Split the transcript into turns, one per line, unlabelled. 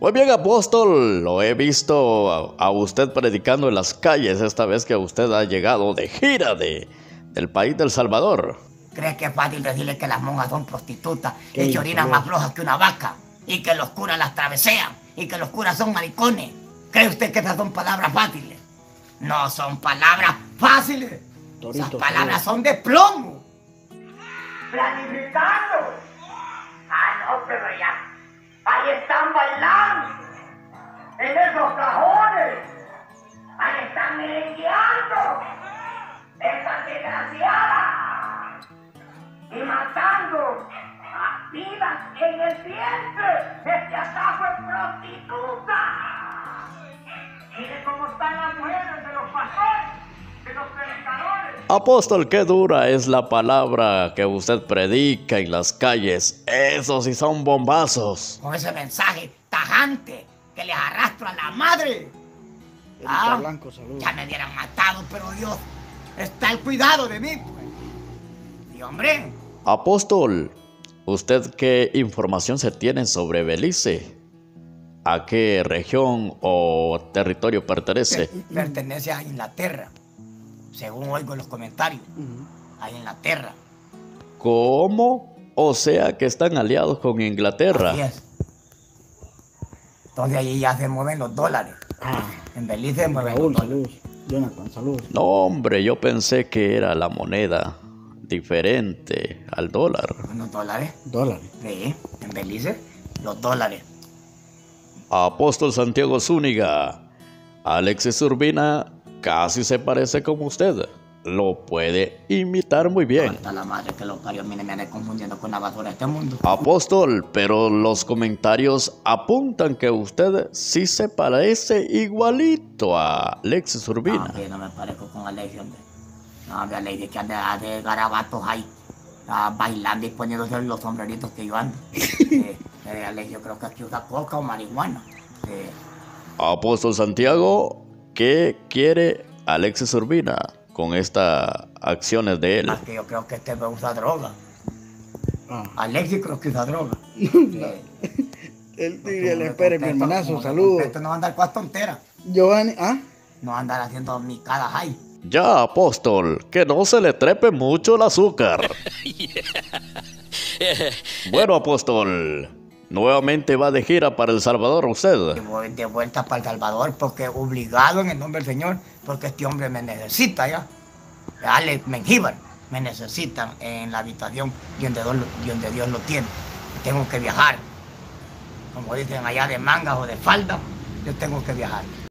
Muy bien, apóstol, lo he visto a, a usted predicando en las calles esta vez que usted ha llegado de gira de, del país del Salvador.
¿Crees que es fácil decirle que las monjas son prostitutas y que orinan más flojas que una vaca? Y que los curas las travesean y que los curas son maricones. ¿Cree usted que esas son palabras fáciles? No son palabras fáciles.
Torito,
Esas palabras son de plomo. Planificando. Ah, no, pero ya. Ahí están bailando. En esos cajones. Ahí están merengueando. Esas desgraciadas. Y matando a vidas en el vientre. Este atajo es prostituta. Mire cómo están las mujeres de los pastores, de los predicadores.
Apóstol, qué dura es la palabra que usted predica en las calles. Esos sí son bombazos.
Con ese mensaje tajante que les arrastro a la madre. Ah,
Blanco.
Ya me hubieran matado, pero Dios está al cuidado de mí. pues. Y hombre,
Apóstol, ¿usted qué información se tiene sobre Belice? ¿A qué región o territorio pertenece?
pertenece a Inglaterra. Según oigo en los comentarios,
Ujú.
a Inglaterra.
¿Cómo? O sea que están aliados con Inglaterra.
Así es. Entonces allí ya se mueven los dólares.
Ah,
En Belice se mueven
Raúl,
los dólares.
saludos. Jonathan, saludos.
No, hombre, yo pensé que era la moneda diferente al dólar.
Unos dólares.
Dólares.
Sí, en Belice, los dólares.
Apóstol Santiago Zúñiga, Alexis Urbina casi se parece como usted. Lo puede imitar muy bien.
La madre que lo parió, mire, me ande confundiendo con la basura de este mundo.
Apóstol, pero los comentarios apuntan que usted sí se parece igualito a Alexis
No,
Urbina.
no me parezco con Alexis, hombre. No, hombre, Alexis que anda de garabatos ahí, ah, bailando y poniéndose los sombreritos que yo ando. Eh, eh, Alexis, yo creo que aquí usa coca o marihuana. Eh,
Apóstol Santiago, ¿qué quiere Alexis Urbina con estas acciones de él?
más que yo creo que este me usa droga.
Ah.
Alexis creo que usa droga.
El tigre le espere, mi hermanazo,
Este
saludos.
no va a andar con tonteras.
Giovanni, ah,
No va a andar haciendo micadas ahí.
Ya, apóstol, que no se le trepe mucho el azúcar. Bueno, apóstol, nuevamente va de gira para El Salvador usted.
voy de vuelta para El Salvador porque obligado en el nombre del Señor, porque este hombre me necesita ya. Alex Mengíbar me necesitan en la habitación donde Dios, donde Dios lo tiene. Tengo que viajar. Como dicen allá de mangas o de falda, yo tengo que viajar.